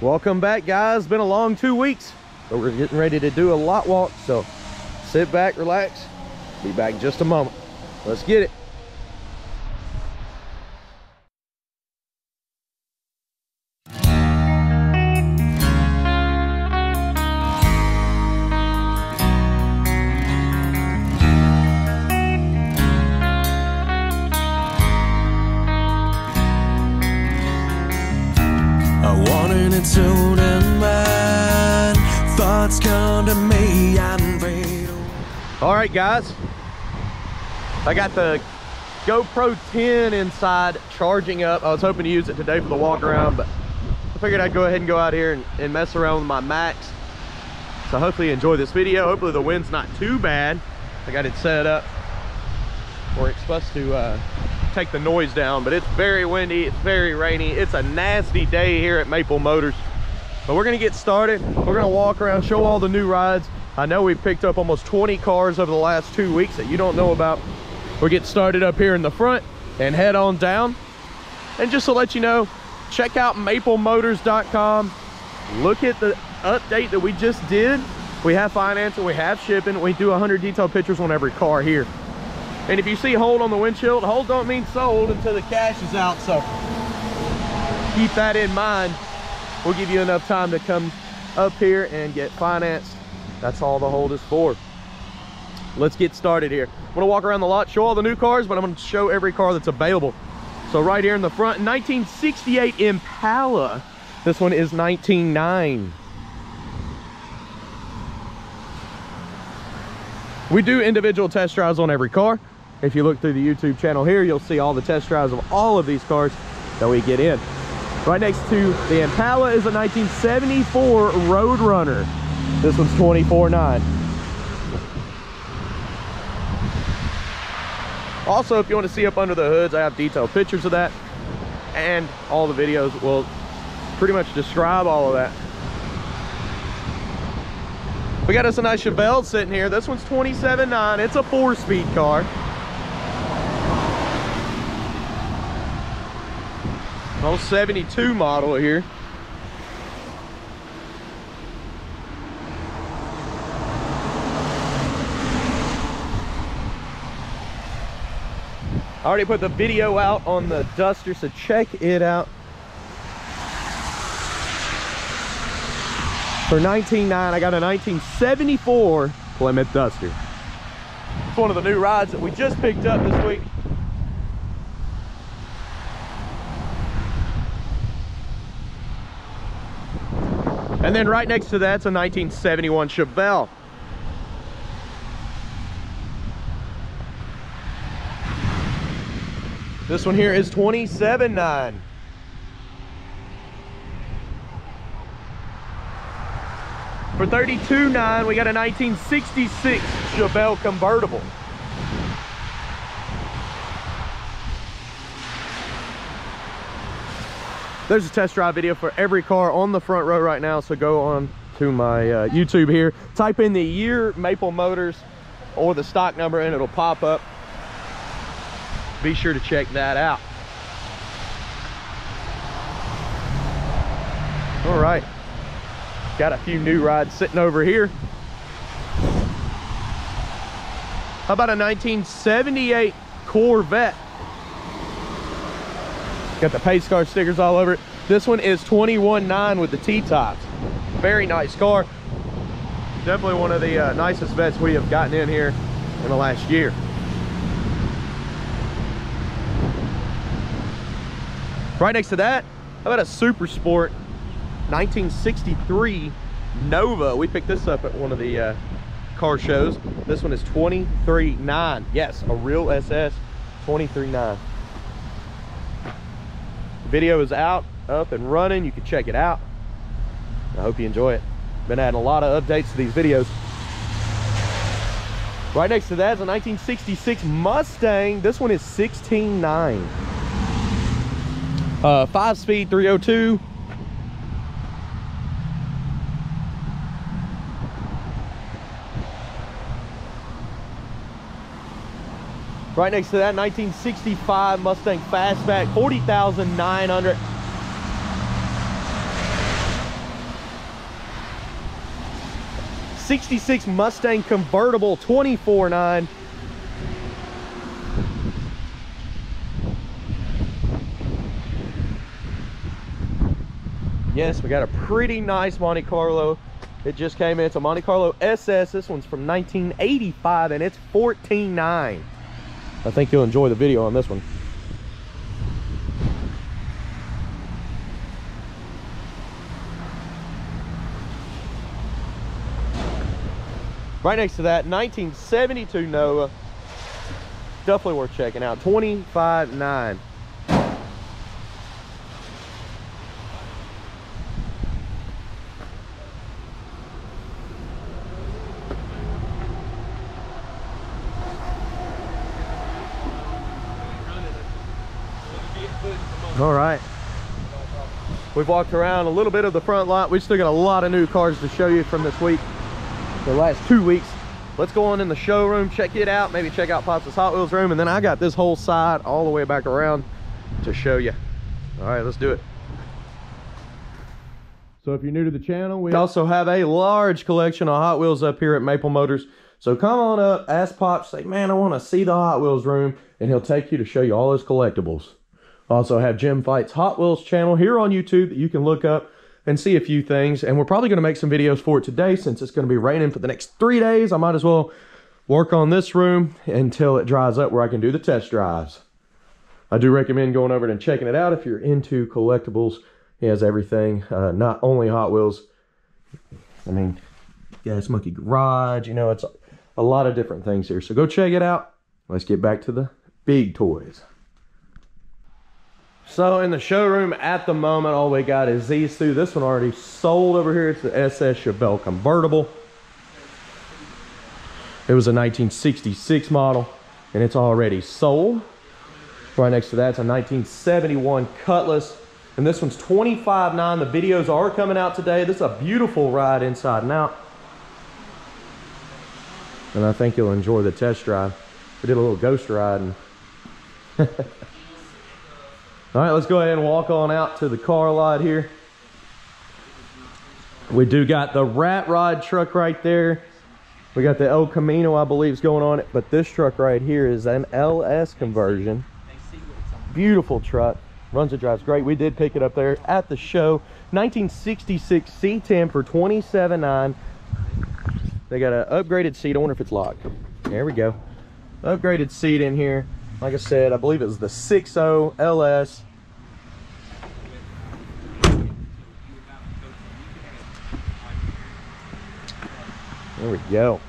Welcome back, guys. Been a long two weeks, but we're getting ready to do a lot walk. So sit back, relax. Be back in just a moment. Let's get it. Come to me away. All right, guys. I got the GoPro 10 inside charging up. I was hoping to use it today for the walk around, but I figured I'd go ahead and go out here and, and mess around with my Max. So hopefully you enjoy this video. Hopefully the wind's not too bad. I got it set up where it's supposed to uh, take the noise down, but it's very windy, it's very rainy. It's a nasty day here at Maple Motors. But we're gonna get started. We're gonna walk around, show all the new rides. I know we've picked up almost 20 cars over the last two weeks that you don't know about. We'll get started up here in the front and head on down. And just to let you know, check out maplemotors.com. Look at the update that we just did. We have financing, we have shipping. We do 100 detailed pictures on every car here. And if you see hold on the windshield, hold don't mean sold until the cash is out. So keep that in mind. We'll give you enough time to come up here and get financed. That's all the hold is for. Let's get started here. I'm gonna walk around the lot, show all the new cars, but I'm gonna show every car that's available. So right here in the front, 1968 Impala. This one is 19.9. We do individual test drives on every car. If you look through the YouTube channel here, you'll see all the test drives of all of these cars that we get in. Right next to the Impala is a 1974 Roadrunner. This one's 24.9. Also, if you want to see up under the hoods, I have detailed pictures of that. And all the videos will pretty much describe all of that. We got us a nice Chevelle sitting here. This one's 27.9. It's a four-speed car. Old 72 model here. I already put the video out on the Duster, so check it out. For 19.9, I got a 1974 Plymouth Duster. It's one of the new rides that we just picked up this week. Then right next to that's a 1971 Chevelle. This one here is 27.9. For 32.9, we got a 1966 Chevelle convertible. There's a test drive video for every car on the front row right now, so go on to my uh, YouTube here. Type in the year Maple Motors or the stock number and it'll pop up. Be sure to check that out. All right. Got a few new rides sitting over here. How about a 1978 Corvette? Got the pace car stickers all over it. This one is 21.9 with the T-tops. Very nice car. Definitely one of the uh, nicest Vettes we have gotten in here in the last year. Right next to that, how about a Super Sport 1963 Nova. We picked this up at one of the uh, car shows. This one is 23.9. Yes, a real SS 23.9. Video is out, up and running. You can check it out. I hope you enjoy it. Been adding a lot of updates to these videos. Right next to that is a 1966 Mustang. This one is 16.9. Uh, five speed 302. Right next to that, 1965 Mustang Fastback, 40,900. Sixty-six Mustang convertible, twenty-four nine. Yes, we got a pretty nice Monte Carlo. It just came in. It's a Monte Carlo SS. This one's from 1985, and it's fourteen nine. I think you'll enjoy the video on this one. Right next to that, 1972 Nova. Definitely worth checking out. 25.9. All right. We've walked around a little bit of the front lot. We've still got a lot of new cars to show you from this week, the last two weeks. Let's go on in the showroom, check it out, maybe check out Pops' Hot Wheels room, and then I got this whole side all the way back around to show you. All right, let's do it. So if you're new to the channel, we also have a large collection of Hot Wheels up here at Maple Motors. So come on up, ask Pops, say, man, I want to see the Hot Wheels room, and he'll take you to show you all his collectibles. Also have Jim Fite's Hot Wheels channel here on YouTube that you can look up and see a few things. And we're probably going to make some videos for it today since it's going to be raining for the next three days. I might as well work on this room until it dries up where I can do the test drives. I do recommend going over and checking it out if you're into collectibles. He has everything, uh, not only Hot Wheels. I mean, Gas Monkey Garage, you know, it's a lot of different things here. So go check it out. Let's get back to the big toys. So in the showroom at the moment, all we got is these two. This one already sold over here. It's the SS Chevelle convertible. It was a 1966 model and it's already sold. Right next to that's a 1971 Cutlass. And this one's 25.9. The videos are coming out today. This is a beautiful ride inside and out. And I think you'll enjoy the test drive. We did a little ghost ride and All right, let's go ahead and walk on out to the car lot here. We do got the Rat Rod truck right there. We got the El Camino, I believe, is going on it. But this truck right here is an LS conversion. Beautiful truck. Runs and drives great. We did pick it up there at the show. 1966 C10 for 27.9. They got an upgraded seat. I wonder if it's locked. There we go. Upgraded seat in here. Like I said, I believe it was the 6.0 LS. There we go.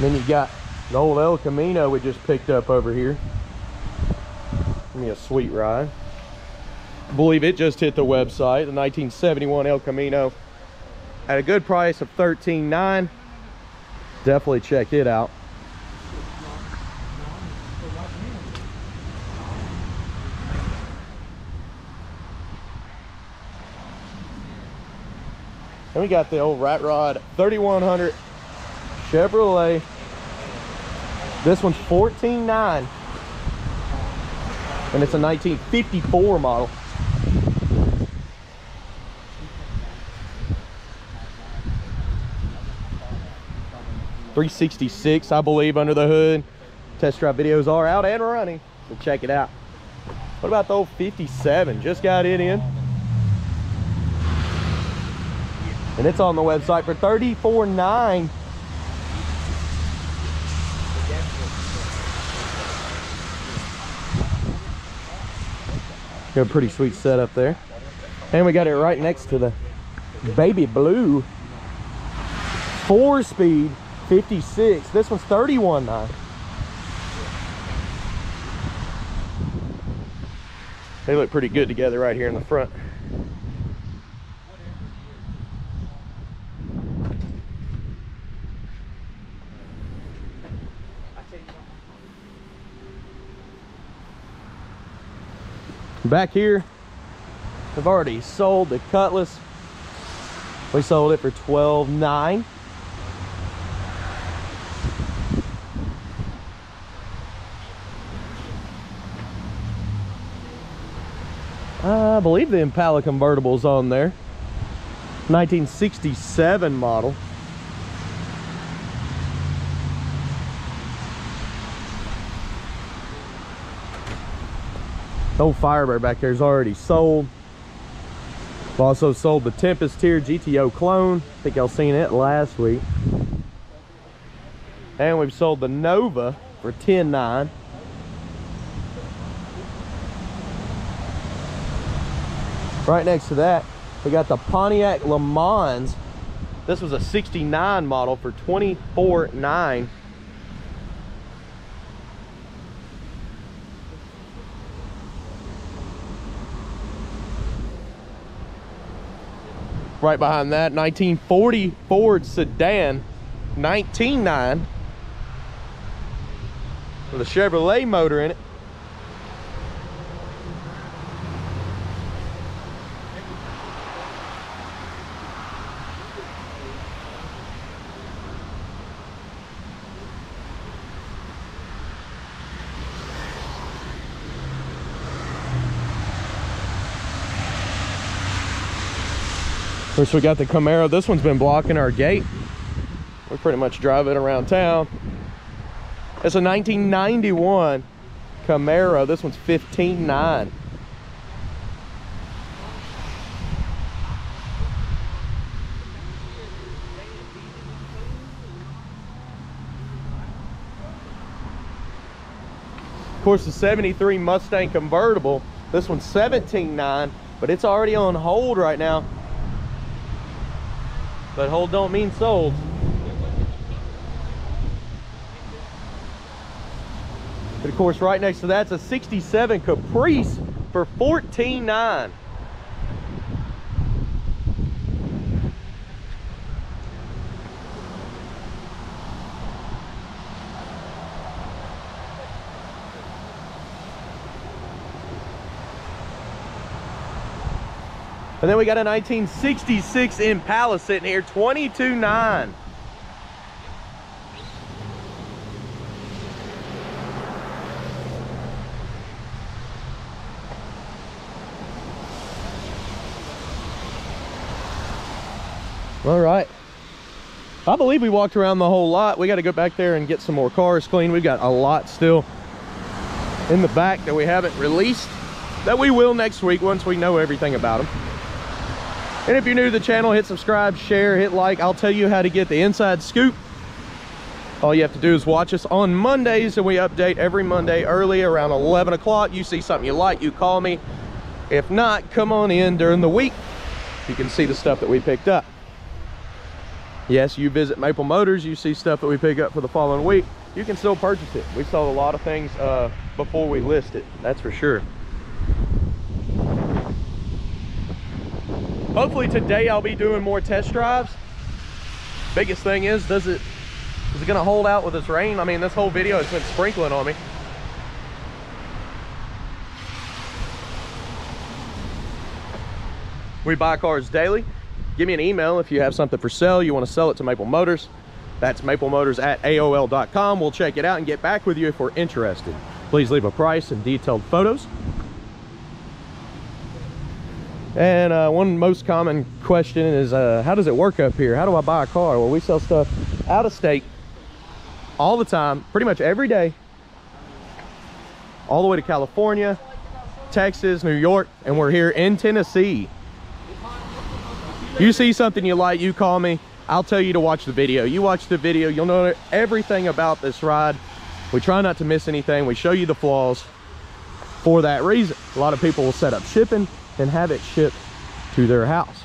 then you got the old El Camino we just picked up over here. Give me a sweet ride. I believe it just hit the website, the 1971 El Camino at a good price of 13.9 definitely check it out. And we got the old rat rod 3100 chevrolet. This one's 14.9 and it's a 1954 model 366 I believe under the hood. Test drive videos are out and running. So check it out. What about the old 57 just got it in. And it's on the website for 34.9 got a pretty sweet setup there. And we got it right next to the baby blue four speed 56. This one's 31 now. They look pretty good together right here in the front. Back here, I've already sold the Cutlass. We sold it for 12.9. I believe the Impala convertible's on there. 1967 model. Old Firebird back there is already sold. We've also sold the Tempest Tier GTO clone. I think y'all seen it last week. And we've sold the Nova for 10.9. Right next to that, we got the Pontiac Le Mans. This was a 69 model for 24.9. Right behind that, 1940 Ford sedan, 19.9 with a Chevrolet motor in it. Course, we got the Camaro. This one's been blocking our gate. We're pretty much drive it around town. It's a 1991 Camaro. This one's 15.9. Of course, the 73 Mustang convertible. This one's 17.9, but it's already on hold right now. But hold don't mean sold. But of course, right next to that's a 67 Caprice for 14.9. And then we got a 1966 Impala sitting here, 22.9. All right. I believe we walked around the whole lot. We got to go back there and get some more cars cleaned. We've got a lot still in the back that we haven't released that we will next week once we know everything about them. And if you're new to the channel, hit subscribe, share, hit like. I'll tell you how to get the inside scoop. All you have to do is watch us on Mondays and we update every Monday early around 11 o'clock. You see something you like, you call me. If not, come on in during the week. You can see the stuff that we picked up. Yes, you visit Maple Motors, you see stuff that we pick up for the following week. You can still purchase it. We sold a lot of things uh, before we list it, that's for sure. Hopefully today I'll be doing more test drives. Biggest thing is, does it, is it gonna hold out with this rain? I mean, this whole video has been sprinkling on me. We buy cars daily. Give me an email if you have something for sale. You want to sell it to Maple Motors. That's maplemotors at AOL.com. We'll check it out and get back with you if we're interested. Please leave a price and detailed photos. And uh, one most common question is, uh, how does it work up here? How do I buy a car? Well, we sell stuff out of state all the time, pretty much every day, all the way to California, Texas, New York, and we're here in Tennessee. You see something you like, you call me. I'll tell you to watch the video. You watch the video, you'll know everything about this ride. We try not to miss anything. We show you the flaws for that reason. A lot of people will set up shipping and have it shipped to their house.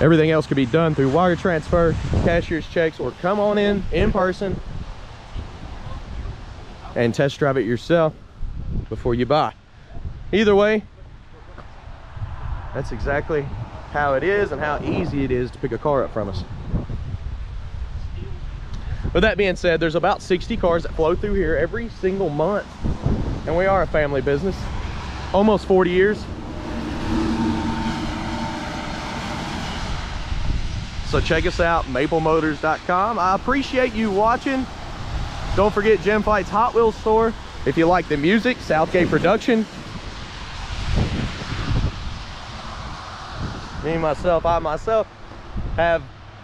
Everything else can be done through wire transfer, cashier's checks, or come on in in person and test drive it yourself before you buy. Either way, that's exactly how it is and how easy it is to pick a car up from us. With that being said, there's about 60 cars that flow through here every single month. And we are a family business, almost 40 years. So check us out, maplemotors.com. I appreciate you watching. Don't forget Jim Fite's Hot Wheels store. If you like the music, Southgate Production. Me, myself, I myself have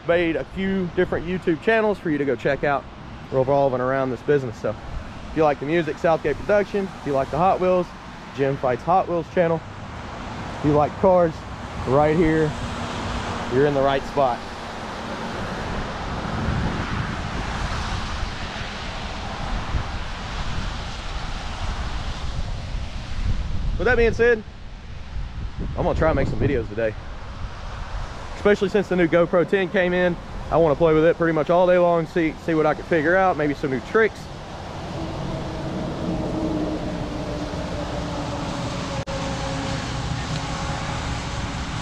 made a few different YouTube channels for you to go check out revolving around this business. So if you like the music, Southgate Production, if you like the Hot Wheels, Jim Fite's Hot Wheels channel, if you like cars, right here, you're in the right spot. With that being said, I'm gonna try and make some videos today. Especially since the new GoPro 10 came in. I wanna play with it pretty much all day long, see, see what I can figure out, maybe some new tricks.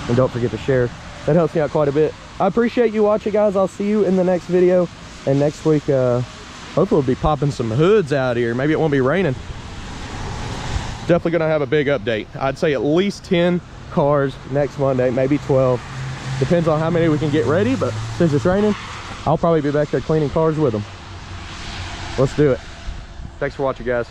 And don't forget to share. That helps me out quite a bit. I appreciate you watching, guys. I'll see you in the next video. And next week, uh, hopefully we'll be popping some hoods out here. Maybe it won't be raining definitely gonna have a big update i'd say at least 10 cars next monday maybe 12 depends on how many we can get ready but since it's raining i'll probably be back there cleaning cars with them let's do it thanks for watching guys